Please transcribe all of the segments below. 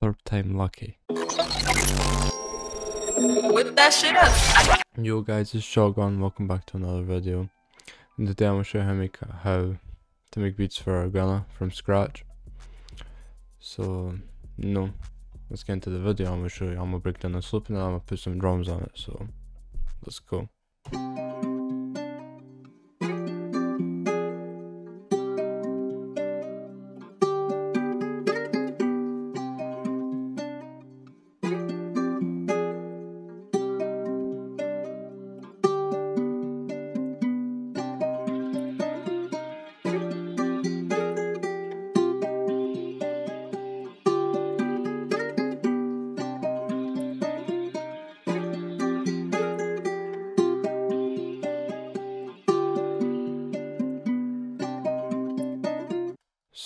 Third time lucky. Whip that shit up. Yo guys, it's Shotgun. Welcome back to another video. And today I'm gonna show you how, make, how to make beats for Gunna from scratch. So, no, let's get into the video. I'm gonna show you. I'm gonna break down the slope and I'm gonna put some drums on it. So, let's go.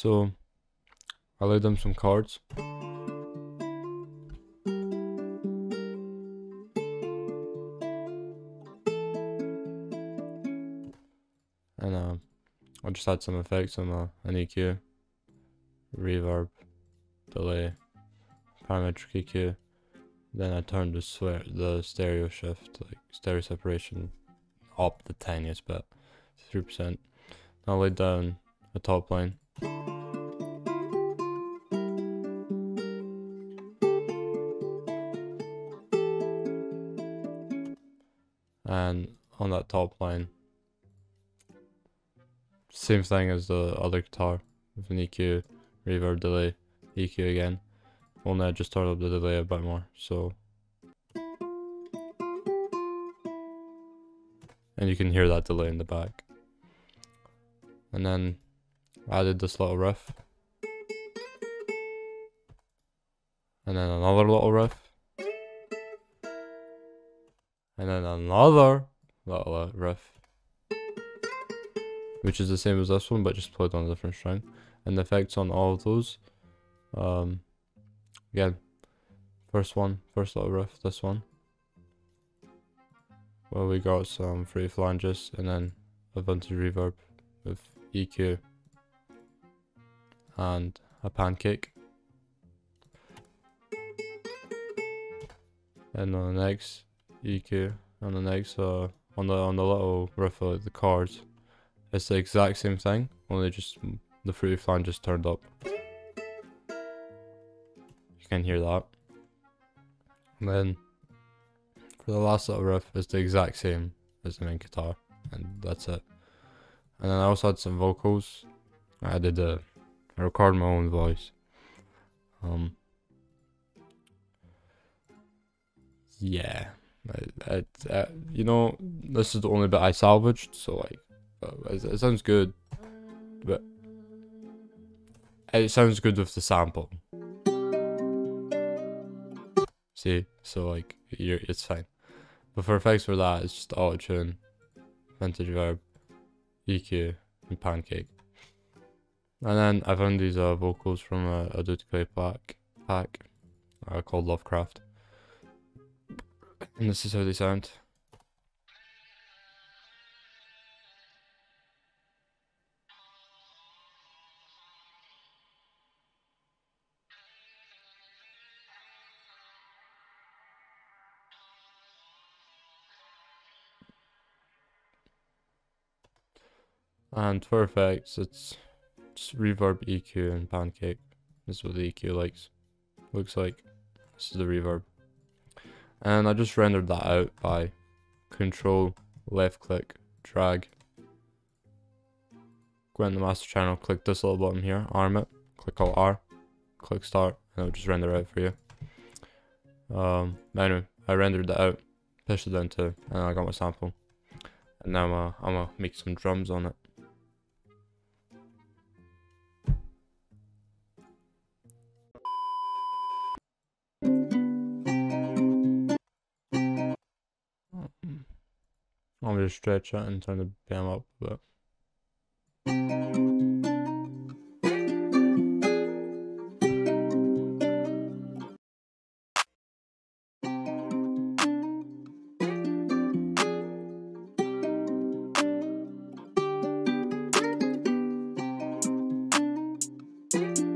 So, I laid them some cards. And uh, I just add some effects on uh, an EQ, reverb, delay, parametric EQ. Then I turned the swear the stereo shift, like stereo separation, up the tiniest bit, three percent. I laid down a top line. And on that top line, same thing as the other guitar with an EQ, reverb, delay, EQ again. Only I just turned up the delay a bit more, so. And you can hear that delay in the back. And then added this little riff. And then another little riff. And then another little riff. Which is the same as this one, but just played on a different string. And the effects on all of those. Um, again, first one, first little riff, this one. Well, we got some free flanges and then a vintage reverb with EQ and a pancake. And on the next EQ, on the next uh on the on the little riff of the cards, it's the exact same thing, only just the fruity flange just turned up. You can hear that. And then for the last little riff, it's the exact same as the main guitar, and that's it. And then I also had some vocals. I did a I record my own voice. Um. Yeah, You know, this is the only bit I salvaged, so like, uh, it, it sounds good, but it sounds good with the sample. See, so like, you're, it's fine. But for effects for that, it's just auto tune, vintage verb, EQ, and pancake. And then I found these uh, vocals from a, a Duty Clay pack, pack uh, called Lovecraft. And this is how they sound. And for effects, it's reverb, EQ, and pancake. This is what the EQ likes. Looks like. This is the reverb. And I just rendered that out by control, left click, drag. Go in the master channel, click this little button here, arm it, click Alt R, click start, and it'll just render out for you. Um, anyway, I rendered that out, pushed it into, and I got my sample. And now I'm gonna, I'm gonna make some drums on it. I'm gonna stretch out and time to bam up a bit. Thank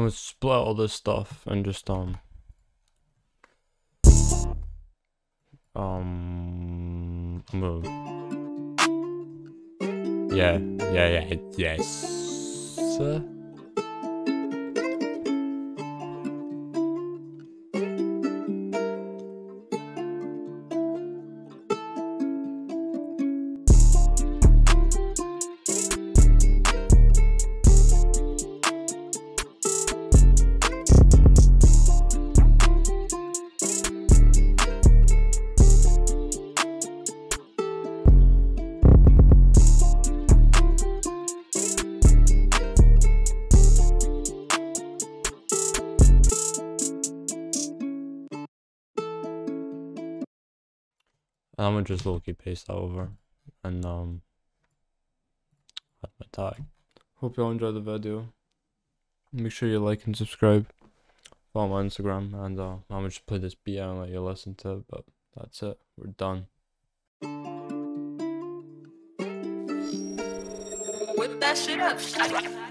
I'm gonna split all this stuff and just um um I'm yeah yeah yeah yes I'm gonna just low-key paste that over and um add my tag. Hope y'all enjoyed the video. Make sure you like and subscribe. Follow my Instagram and uh, I'm gonna just play this beat and let you listen to it, but that's it. We're done. Whip that shit up.